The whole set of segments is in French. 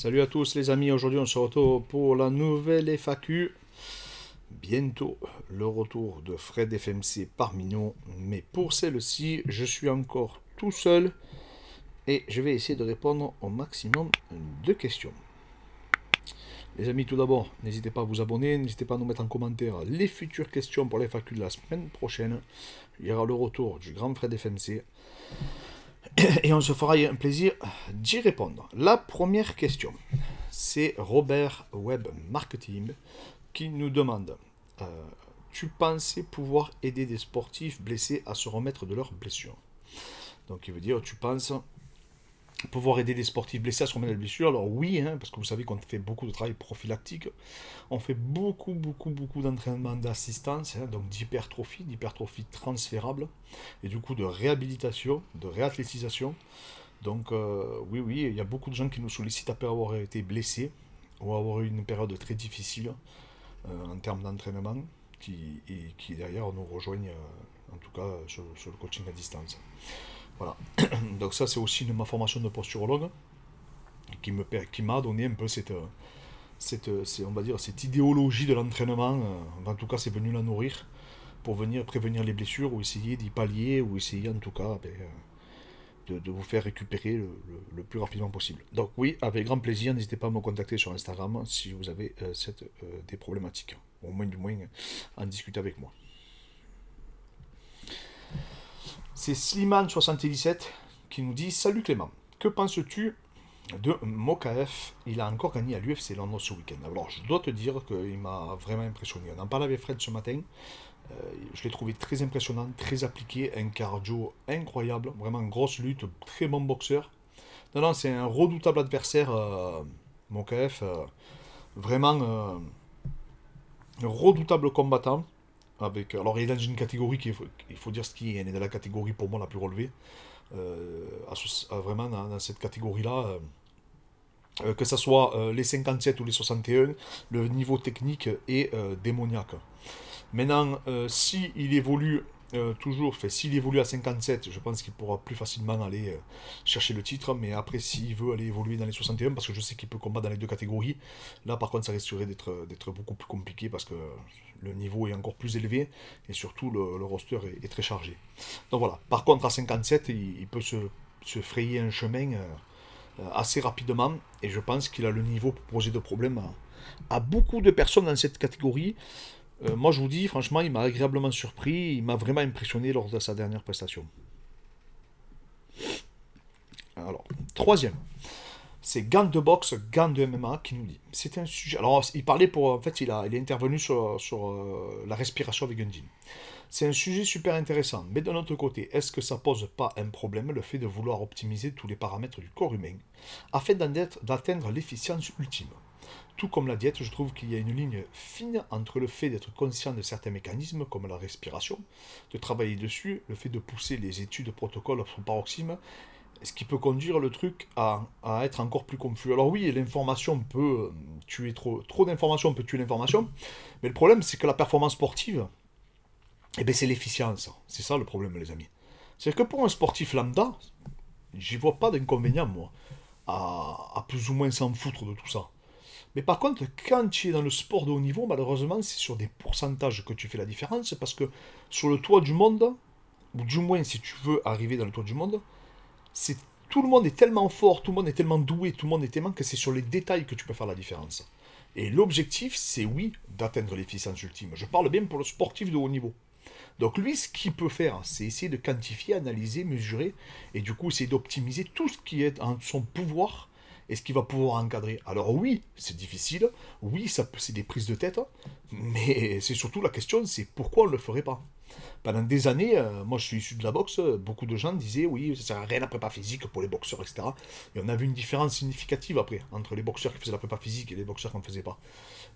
Salut à tous les amis, aujourd'hui on se retrouve pour la nouvelle FAQ. Bientôt le retour de Fred FMC parmi nous, mais pour celle-ci je suis encore tout seul et je vais essayer de répondre au maximum de questions. Les amis, tout d'abord, n'hésitez pas à vous abonner, n'hésitez pas à nous mettre en commentaire les futures questions pour les FAQ de la semaine prochaine. Il y aura le retour du grand Fred FMC. Et on se fera un plaisir d'y répondre. La première question, c'est Robert Web Marketing qui nous demande euh, Tu pensais pouvoir aider des sportifs blessés à se remettre de leurs blessures? Donc il veut dire Tu penses pouvoir aider des sportifs blessés à se remettre de blessures. Alors oui, hein, parce que vous savez qu'on fait beaucoup de travail prophylactique. On fait beaucoup, beaucoup, beaucoup d'entraînement d'assistance, hein, donc d'hypertrophie, d'hypertrophie transférable, et du coup de réhabilitation, de réathlétisation. Donc euh, oui, oui, il y a beaucoup de gens qui nous sollicitent après avoir été blessés ou avoir eu une période très difficile euh, en termes d'entraînement, qui, et qui derrière nous rejoignent, euh, en tout cas sur le coaching à distance. Voilà. Donc ça, c'est aussi ma formation de posturologue qui me qui m'a donné un peu cette, cette, on va dire, cette idéologie de l'entraînement. Euh, en tout cas, c'est venu la nourrir pour venir prévenir les blessures ou essayer d'y pallier ou essayer en tout cas ben, euh, de, vous faire récupérer le, plus rapidement possible. Donc oui, avec grand plaisir, n'hésitez pas à me contacter sur Instagram si vous avez euh, cette, des problématiques. Au moins du moins, en discuter avec moi. C'est Sliman77 qui nous dit Salut Clément, que penses-tu de Mokaef Il a encore gagné à l'UFC Londres ce week-end. Alors je dois te dire qu'il m'a vraiment impressionné. On en parlait avec Fred ce matin. Euh, je l'ai trouvé très impressionnant, très appliqué, un cardio incroyable, vraiment grosse lutte, très bon boxeur. Non, non, c'est un redoutable adversaire, euh. Euh, vraiment euh, redoutable combattant. Avec, alors, il est dans une catégorie qui, il faut dire ce qui est, est dans la catégorie pour moi la plus relevée. Euh, vraiment dans, cette catégorie-là, euh, euh, que ce soit les 57 ou les 61, le niveau technique est démoniaque. Maintenant, si il évolue euh, toujours, s'il évolue à 57, je pense qu'il pourra plus facilement aller euh, chercher le titre, mais après, s'il veut aller évoluer dans les 61, parce que je sais qu'il peut combattre dans les deux catégories, là par contre, ça risquerait d'être beaucoup plus compliqué parce que le niveau est encore plus élevé et surtout le, roster est, très chargé. Donc voilà, par contre, à 57, il, peut se, frayer un chemin euh, assez rapidement et je pense qu'il a le niveau pour poser de problèmes à beaucoup de personnes dans cette catégorie. Euh, moi, je vous dis, franchement, il m'a agréablement surpris. Il m'a vraiment impressionné lors de sa dernière prestation. Alors, troisième, c'est Gant de boxe, Gant de MMA qui nous dit. C'est un sujet. Alors, il parlait pour. En fait, il, est intervenu sur, sur euh, la respiration avec Gundin. C'est un sujet super intéressant. Mais d'un autre côté, est-ce que ça pose pas un problème le fait de vouloir optimiser tous les paramètres du corps humain afin d'atteindre l'efficience ultime? Tout comme la diète, je trouve qu'il y a une ligne fine entre le fait d'être conscient de certains mécanismes, comme la respiration, de travailler dessus, le fait de pousser les études de protocole à son paroxysme, ce qui peut conduire le truc à, être encore plus confus. Alors oui, l'information peut tuer trop, trop d'informations peut tuer l'information, mais le problème c'est que la performance sportive, eh ben, c'est l'efficience. C'est ça le problème, les amis. C'est que pour un sportif lambda, j'y vois pas d'inconvénient, moi, à, à plus ou moins s'en foutre de tout ça. Mais par contre, quand tu es dans le sport de haut niveau, malheureusement, c'est sur des pourcentages que tu fais la différence, parce que sur le toit du monde, ou du moins si tu veux arriver dans le toit du monde, tout le monde est tellement fort, tout le monde est tellement doué, tout le monde est tellement que c'est sur les détails que tu peux faire la différence. Et l'objectif, c'est oui, d'atteindre l'efficience ultime. Je parle bien pour le sportif de haut niveau. Donc lui, ce qu'il peut faire, c'est essayer de quantifier, analyser, mesurer, et du coup essayer d'optimiser tout ce qui est en son pouvoir est-ce qu'il va pouvoir encadrer Alors oui, c'est difficile, oui, ça c'est des prises de tête, mais c'est surtout la question, c'est pourquoi on ne le ferait pas? Pendant des années, euh, moi je suis issu de la boxe, beaucoup de gens disaient oui, ça sert à rien la prépa physique pour les boxeurs, etc. Et on a vu une différence significative après, entre les boxeurs qui faisaient la prépa physique et les boxeurs qui ne faisaient pas.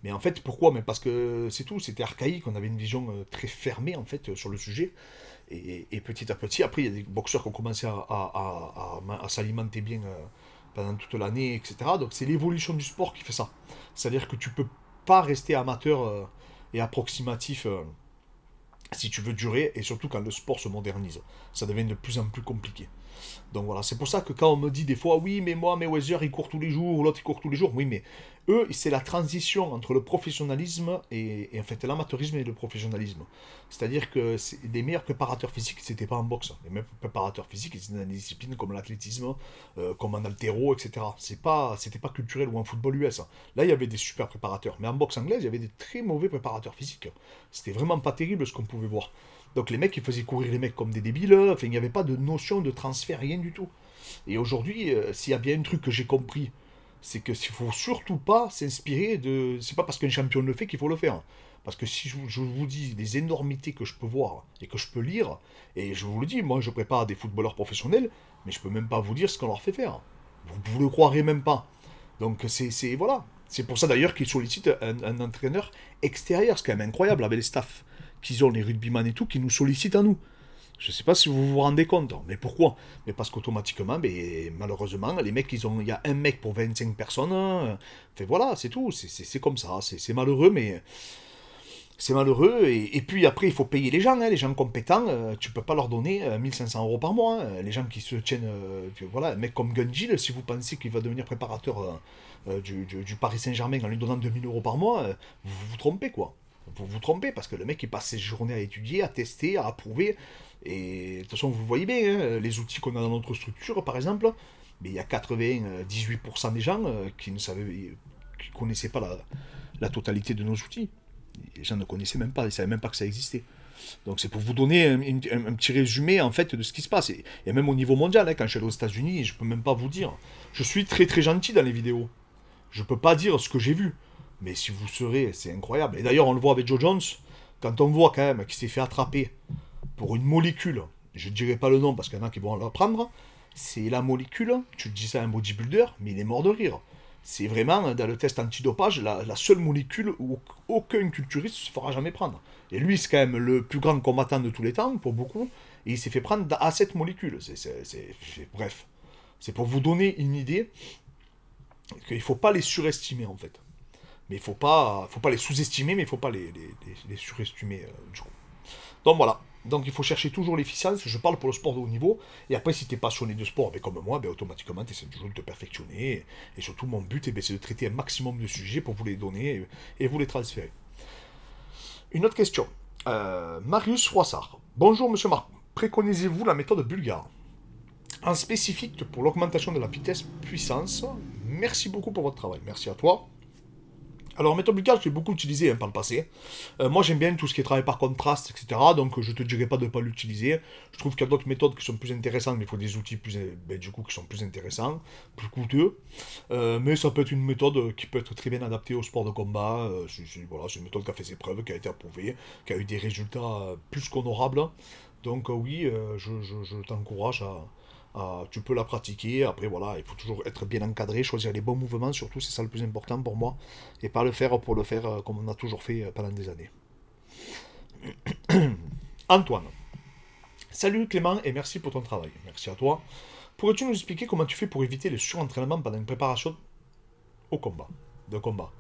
Mais en fait, pourquoi? Mais parce que c'est tout, c'était archaïque, on avait une vision euh, très fermée en fait sur le sujet. Et, petit à petit, après, il y a des boxeurs qui ont commencé à, s'alimenter bien. Euh, pendant toute l'année, etc. Donc c'est l'évolution du sport qui fait ça. C'est-à-dire que tu peux pas rester amateur euh, et approximatif euh, si tu veux durer, et surtout quand le sport se modernise. Ça devient de plus en plus compliqué. Donc voilà, c'est pour ça que quand on me dit des fois, oui, mais moi, mes Mayweather, il court tous les jours, ou l'autre, il court tous les jours. Oui, mais eux, c'est la transition entre le professionnalisme et, en fait l'amateurisme et le professionnalisme. C'est-à-dire que les meilleurs préparateurs physiques, c'était pas en boxe. Les meilleurs préparateurs physiques, c'était dans des disciplines comme l'athlétisme, euh, comme en altéro, etc. C'est pas, c'était pas culturel ou en football US. Là, il y avait des super préparateurs. Mais en boxe anglaise, il y avait des très mauvais préparateurs physiques. C'était vraiment pas terrible ce qu'on pouvait voir. Donc les mecs, ils faisaient courir les mecs comme des débiles. Enfin, il n'y avait pas de notion de transfert, rien du tout. Et aujourd'hui, euh, s'il y a bien un truc que j'ai compris, c'est que s'il faut surtout pas s'inspirer de. C'est pas parce qu'un champion le fait qu'il faut le faire. Parce que si je, vous dis les énormités que je peux voir et que je peux lire, et je vous le dis, moi je prépare des footballeurs professionnels, mais je peux même pas vous dire ce qu'on leur fait faire. Vous, vous le croirez même pas. Donc c'est voilà. C'est pour ça d'ailleurs qu'ils sollicitent un, entraîneur extérieur. C'est quand même incroyable avec les staffs qu'ils ont, les rugbyman et tout, qui nous sollicitent à nous. Je ne sais pas si vous vous rendez compte. Mais pourquoi? Mais parce qu'automatiquement, ben, malheureusement, les mecs, ils ont, il y a un mec pour 25 personnes. Hein. Enfin voilà, c'est tout. C'est comme ça. C'est malheureux, mais c'est malheureux. Et, puis après, il faut payer les gens, hein, les gens compétents. Euh, tu peux pas leur donner 1500 euh, euros par mois. Hein. Les gens qui se tiennent. Euh, voilà, un mec comme Gunjil, si vous pensez qu'il va devenir préparateur du, du, Paris Saint-Germain en lui donnant 2000 euros par mois, vous vous trompez quoi. Vous vous trompez parce que le mec il passe ses journées à étudier, à tester, à approuver. Et de toute façon, vous voyez bien, hein, les outils qu'on a dans notre structure, par exemple, mais il y a 98% des gens euh, qui ne savaient, qui connaissaient pas la, totalité de nos outils. Les gens ne connaissaient même pas, ils ne savaient même pas que ça existait. Donc c'est pour vous donner un, petit résumé en fait de ce qui se passe. Et, même au niveau mondial, hein, quand je suis aux États-Unis, je peux même pas vous dire. Je suis très très gentil dans les vidéos. Je peux pas dire ce que j'ai vu. Mais si vous serez, c'est incroyable. Et d'ailleurs, on le voit avec Joe Jones, quand on voit quand même qu'il s'est fait attraper pour une molécule, je ne dirai pas le nom parce qu'il y en a qui vont l'apprendre, c'est la molécule, tu dis ça à un bodybuilder, mais il est mort de rire. C'est vraiment, dans le test antidopage, la, la seule molécule où aucun culturiste ne se fera jamais prendre. Et lui, c'est quand même le plus grand combattant de tous les temps, pour beaucoup, et il s'est fait prendre à cette molécule. C'est, bref, c'est pour vous donner une idée qu'il ne faut pas les surestimer, en fait. Mais il faut pas, faut pas les sous-estimer, mais il ne faut pas les, les, surestimer. Euh, Donc voilà, donc il faut chercher toujours l'efficience, je parle pour le sport de haut niveau, et après si tu es passionné de sport, ben, comme moi, ben, automatiquement tu essaies toujours de te perfectionner, et, surtout mon but eh ben, c'est de traiter un maximum de sujets pour vous les donner et, vous les transférer. Une autre question. Euh, Marius Froissart. Bonjour monsieur Marc, préconisez-vous la méthode bulgare? En spécifique pour l'augmentation de la vitesse puissance, merci beaucoup pour votre travail. Merci à toi. Alors, méthode bulgare, j'ai beaucoup utilisé hein, par le passé. Euh, moi, j'aime bien tout ce qui est travail par contraste, etc. Donc, je te dirais pas de ne pas l'utiliser. Je trouve qu'il y a d'autres méthodes qui sont plus intéressantes, mais il faut des outils plus, ben, du coup, qui sont plus intéressants, plus coûteux. Euh, mais ça peut être une méthode qui peut être très bien adaptée au sport de combat. Euh, c'est une méthode qui a fait ses preuves, qui a été approuvée, qui a eu des résultats plus qu'honorables. Donc, oui, je t'encourage à ah, tu peux la pratiquer. Après, voilà, il faut toujours être bien encadré, choisir les bons mouvements, surtout, c'est ça le plus important pour moi. Et pas le faire pour le faire euh, comme on a toujours fait euh, pendant des années. Antoine. Salut Clément et merci pour ton travail. Merci à toi. Pourrais-tu nous expliquer comment tu fais pour éviter le surentraînement pendant une préparation au combat, de combat?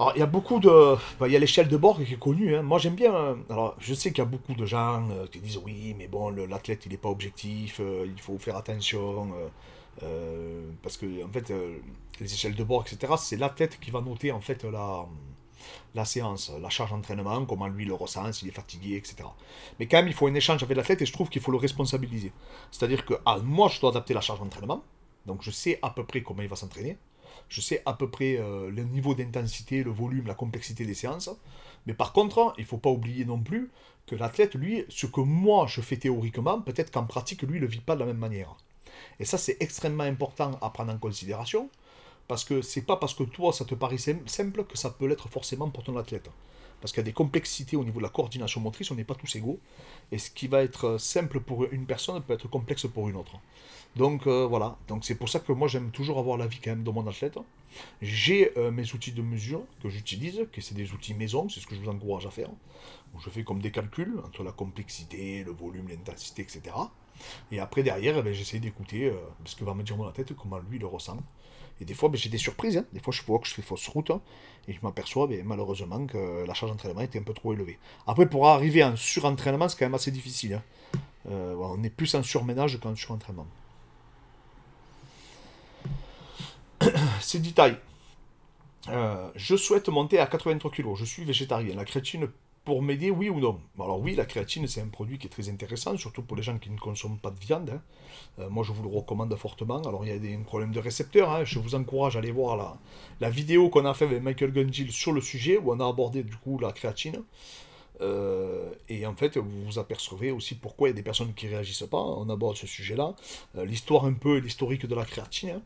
Alors, il y a beaucoup de. Bah, il y a l'échelle de bord qui est connue. Hein. Moi, j'aime bien. Euh, alors, je sais qu'il y a beaucoup de gens euh, qui disent oui, mais bon, l'athlète, il n'est pas objectif, euh, il faut faire attention. parce que, en fait, les échelles de bord, etc., c'est l'athlète qui va noter, en fait, la, la séance, la charge d'entraînement, comment lui le ressent, s'il est fatigué, etc. Mais quand même, il faut un échange avec l'athlète et je trouve qu'il faut le responsabiliser. C'est-à-dire que, ah, moi, je dois adapter la charge d'entraînement. Donc, je sais à peu près comment il va s'entraîner je sais à peu près euh, le niveau d'intensité, le volume, la complexité des séances. Mais par contre, il ne faut pas oublier non plus que l'athlète, lui, ce que moi je fais théoriquement, peut-être qu'en pratique, lui, ne le vit pas de la même manière. Et ça, c'est extrêmement important à prendre en considération, parce que c'est pas parce que toi, ça te paraît simple que ça peut l'être forcément pour ton athlète. Parce qu'il y a des complexités au niveau de la coordination motrice, on n'est pas tous égaux. Et ce qui va être simple pour une personne peut être complexe pour une autre. Donc euh, voilà, donc c'est pour ça que moi j'aime toujours avoir l'avis quand même de mon athlète. J'ai euh, mes outils de mesure que j'utilise, que c'est des outils maison, c'est ce que je vous encourage à faire. Je fais comme des calculs entre la complexité, le volume, l'intensité, etc. Et après derrière, eh ben, j'essaie d'écouter euh, ce que va me dire mon athlète, comment lui le ressent. Et des fois, ben, j'ai des surprises. Hein. Des fois, je vois que je fais fausse route hein, et je m'aperçois ben, malheureusement que la charge d'entraînement était un peu trop élevée. Après, pour arriver en surentraînement, c'est quand même assez difficile. Hein. on est plus en surménage qu'en surentraînement. C'est détail. je souhaite monter à 83 kg. Je suis végétarien. La créatine pour m'aider, oui ou non Alors oui, la créatine, c'est un produit qui est très intéressant, surtout pour les gens qui ne consomment pas de viande. Hein. Euh, moi, je vous le recommande fortement. Alors, il y a des problèmes de récepteurs. Hein. Je vous encourage à aller voir la, vidéo qu'on a fait avec Michael Gungil sur le sujet, où on a abordé du coup la créatine. Euh, et en fait, vous vous apercevrez aussi pourquoi il y a des personnes qui ne réagissent pas. On aborde ce sujet-là. Euh, l'histoire un peu, l'historique de la créatine. Hein.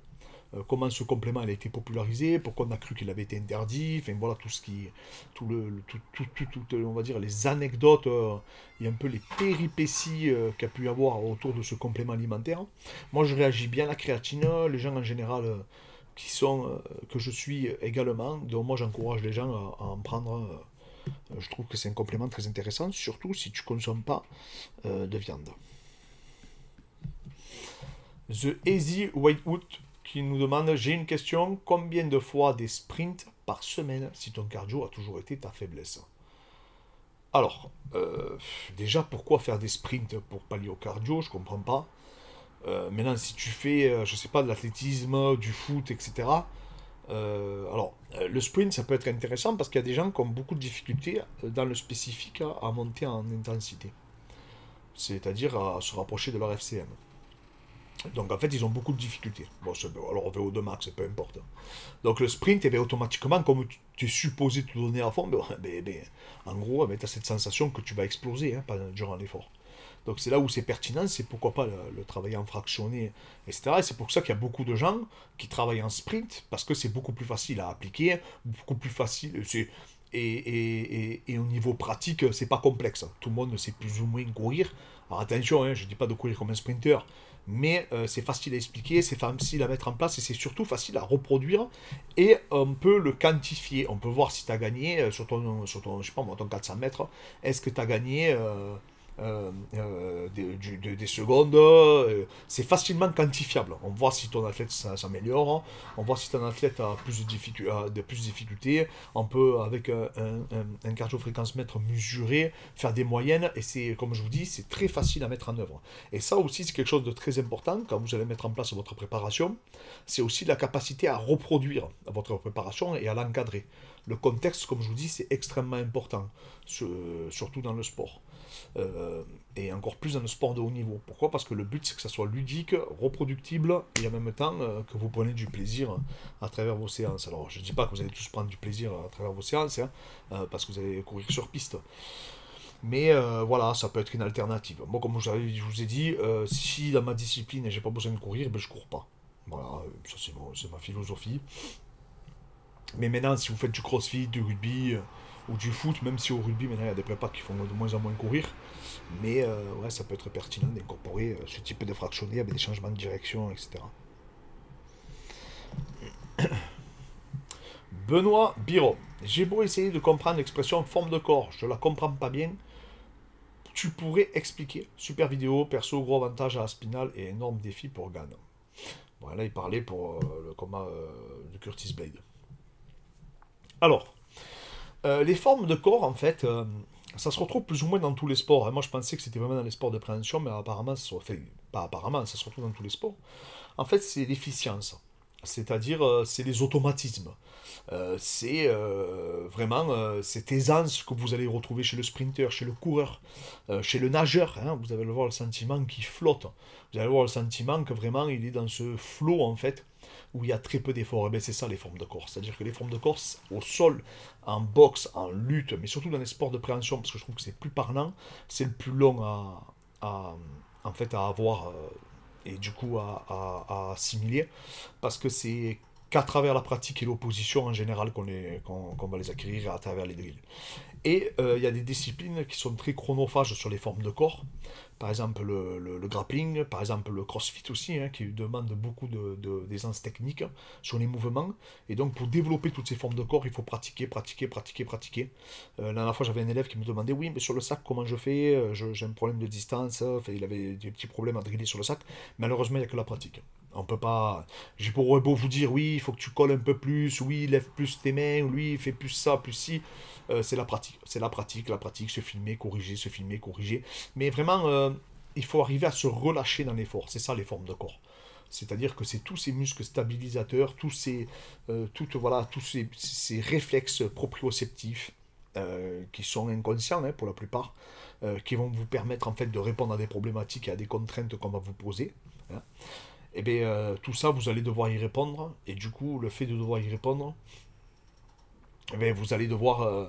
Euh, comment ce complément a été popularisé, pourquoi on a cru qu'il avait été interdit, enfin voilà tout ce qui, tout le, tout, tout, tout, on va dire les anecdotes euh, et un peu les péripéties euh, qu'il y a pu avoir autour de ce complément alimentaire. Moi je réagis bien à la créatine, les gens en général qui sont, que je suis également, donc moi j'encourage les gens à, en prendre. je trouve que c'est un complément très intéressant, surtout si tu ne consommes pas de viande. The Easy Whitewood qui nous demande J'ai une question, combien de fois des sprints par semaine si ton cardio a toujours été ta faiblesse? Alors, euh, déjà, pourquoi faire des sprints pour pallier au cardio? Je comprends pas. Euh, maintenant, si tu fais, euh, je sais pas, de l'athlétisme, du foot, etc. alors, le sprint, ça peut être intéressant parce qu'il y a des gens qui ont beaucoup de difficultés dans le spécifique à monter en intensité. C'est-à-dire à se rapprocher de leur FCM. Donc en fait, ils ont beaucoup de difficultés. Bon, alors VO2 max, peu importe. Donc le sprint, eh bien, automatiquement, comme tu es supposé te donner à fond, ben, ben, ben, en gros, tu as cette sensation que tu vas exploser hein, durant l'effort. Donc c'est là où c'est pertinent, c'est pourquoi pas le, travail en fractionné, etc. Et c'est pour ça qu'il y a beaucoup de gens qui travaillent en sprint, parce que c'est beaucoup plus facile à appliquer, beaucoup plus facile. Et, et, et, au niveau pratique, c'est pas complexe. Tout le monde sait plus ou moins courir. Alors attention, hein, je ne dis pas de courir comme un sprinter, mais euh, c'est facile à expliquer, c'est facile à mettre en place et c'est surtout facile à reproduire et on peut le quantifier. On peut voir si tu as gagné euh, sur ton, sur ton, je sais pas, ton 400 mètres, est-ce que tu as gagné euh, euh, euh, des, secondes, euh, c'est facilement quantifiable. On voit si ton athlète s'améliore, on voit si ton athlète a plus de, de plus de difficultés, on peut avec un, un, un cardio-fréquence mètre mesurer, faire des moyennes, et c'est, comme je vous dis, c'est très facile à mettre en œuvre. Et ça aussi, c'est quelque chose de très important quand vous allez mettre en place votre préparation, c'est aussi la capacité à reproduire votre préparation et à l'encadrer. Le contexte, comme je vous dis, c'est extrêmement important, surtout dans le sport. Euh, et encore plus dans le sport de haut niveau. Pourquoi? Parce que le but c'est que ça soit ludique, reproductible et en même temps euh, que vous prenez du plaisir à travers vos séances. Alors je ne dis pas que vous allez tous prendre du plaisir à travers vos séances, hein, euh, parce que vous allez courir sur piste. Mais voilà, ça peut être une alternative. Moi, comme je vous ai dit, si dans ma discipline j'ai pas besoin de courir, ben, je cours pas. Voilà, ça c'est ma philosophie. Mais maintenant, si vous faites du crossfit, du rugby, ou du foot, même si au rugby maintenant il y a des prépas qui font de moins en moins courir. Mais euh, ouais, ça peut être pertinent d'incorporer euh, ce type de fractionné avec des changements de direction, etc. Benoît Biro, j'ai beau essayer de comprendre l'expression forme de corps, je la comprends pas bien. Tu pourrais expliquer. Super vidéo, perso, gros avantage à la spinal et énorme défi pour Gann. Voilà, il parlait pour euh, le combat de Curtis Blade. Alors, euh, les formes de corps, en fait, euh, ça se retrouve plus ou moins dans tous les sports. Hein. Moi, je pensais que c'était vraiment dans les sports de préhension, mais apparemment, ça se... pas apparemment, ça se retrouve dans tous les sports. En fait, c'est l'efficience. C'est-à-dire, euh, c'est les automatismes. c'est vraiment cette aisance que vous allez retrouver chez le sprinter, chez le coureur, chez le nageur. Hein. vous allez voir le sentiment qui flotte. Vous allez voir le sentiment que vraiment il est dans ce flot, en fait, où il y a très peu d'efforts. Et eh bien c'est ça les formes de corps. C'est-à-dire que les formes de corps au sol, en boxe, en lutte, mais surtout dans les sports de préhension, parce que je trouve que c'est plus parlant, c'est le plus long à, en fait, à avoir euh, et du coup à, assimiler, parce que c'est qu'à travers la pratique et l'opposition en général qu'on va les acquérir à travers les drills. Et euh, il y a des disciplines qui sont très chronophages sur les formes de corps. Par exemple le, grappling, par exemple le crossfit aussi, hein, qui demande beaucoup d'aisance de, technique sur les mouvements. Et donc pour développer toutes ces formes de corps, il faut pratiquer, pratiquer, pratiquer, pratiquer. Euh, la dernière fois j'avais un élève qui me demandait, oui, mais sur le sac, comment je fais? Euh, J'ai un problème de distance, il avait des petits problèmes à driller sur le sac. Malheureusement, il n'y a que la pratique. On peut pas. J'ai pour beau vous dire, oui, il faut que tu colles un peu plus, oui, lève plus tes mains, lui, fais plus ça, plus ci. Euh, c'est la pratique. C'est la pratique, la pratique, se filmer, corriger, se filmer, corriger. Mais vraiment, euh, il faut arriver à se relâcher dans l'effort. C'est ça les formes de corps. C'est-à-dire que c'est tous ces muscles stabilisateurs, tous ces, euh, toutes, voilà, tous ces, ces réflexes proprioceptifs qui sont inconscients hein, pour la plupart, qui vont vous permettre en fait de répondre à des problématiques et à des contraintes qu'on va vous poser. Hein. Et eh bien tout ça, vous allez devoir y répondre. Et du coup, le fait de devoir y répondre, vous allez devoir, euh,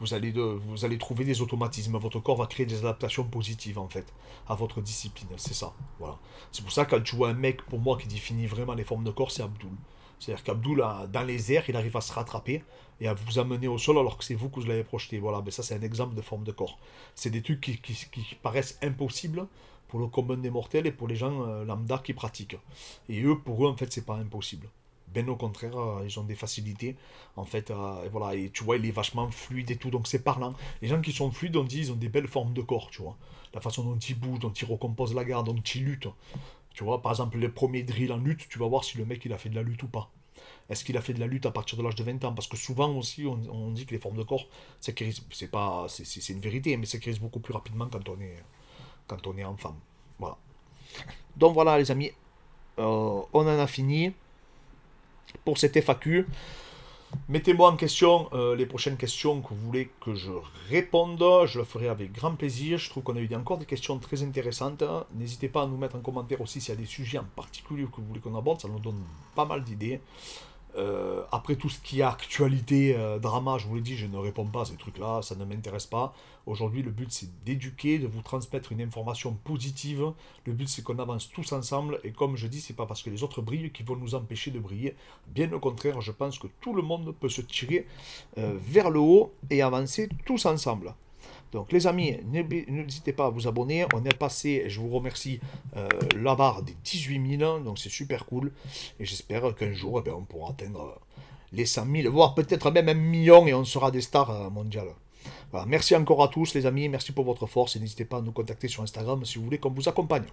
vous, allez de, vous allez trouver des automatismes. Votre corps va créer des adaptations positives en fait à votre discipline. C'est ça. Voilà. C'est pour ça que quand tu vois un mec, pour moi, qui définit vraiment les formes de corps, c'est Abdul. C'est-à-dire qu'Abdul, dans les airs, il arrive à se rattraper et à vous amener au sol alors que c'est vous que vous l'avez projeté. Voilà, mais ça c'est un exemple de forme de corps. C'est des trucs qui, qui, paraissent impossibles pour le commun des mortels et pour les gens euh, lambda qui pratiquent. Et eux, pour eux, en fait, c'est pas impossible. Ben au contraire, euh, ils ont des facilités. En fait, euh, voilà, et tu vois, il est vachement fluide et tout, donc c'est parlant. Les gens qui sont fluides, on dit, ils ont des belles formes de corps, tu vois. La façon dont ils bougent, dont ils recomposent la garde, dont ils luttent. Tu vois, par exemple, les premiers drills en lutte, tu vas voir si le mec il a fait de la lutte ou pas. Est-ce qu'il a fait de la lutte à partir de l'âge de 20 ans? Parce que souvent aussi, on, dit que les formes de corps, c'est pas, c'est une vérité, mais crise beaucoup plus rapidement quand on est, quand on est enfant. Voilà. Donc voilà, les amis, euh, on en a fini pour cette FAQ. Mettez-moi en question euh, les prochaines questions que vous voulez que je réponde. Je le ferai avec grand plaisir. Je trouve qu'on a eu encore des questions très intéressantes. N'hésitez pas à nous mettre en commentaire aussi s'il y a des sujets en particulier que vous voulez qu'on aborde. Ça nous donne pas mal d'idées. Euh, après tout ce qui est actualité, euh, drama, je vous l'ai dit, je ne réponds pas à ces trucs-là, ça ne m'intéresse pas. Aujourd'hui, le but c'est d'éduquer, de vous transmettre une information positive. Le but c'est qu'on avance tous ensemble. Et comme je dis, c'est pas parce que les autres brillent qu'ils vont nous empêcher de briller. Bien au contraire, je pense que tout le monde peut se tirer euh, vers le haut et avancer tous ensemble. Donc les amis, n'hésitez pas à vous abonner. On est passé, je vous remercie, euh, la barre des 18 000. Donc c'est super cool. Et j'espère qu'un jour, eh ben, on pourra atteindre les 100 000, voire peut-être même un million et on sera des stars euh, mondiales. Merci encore à tous les amis. Merci pour votre force. Et n'hésitez pas à nous contacter sur Instagram si vous voulez qu'on vous accompagne.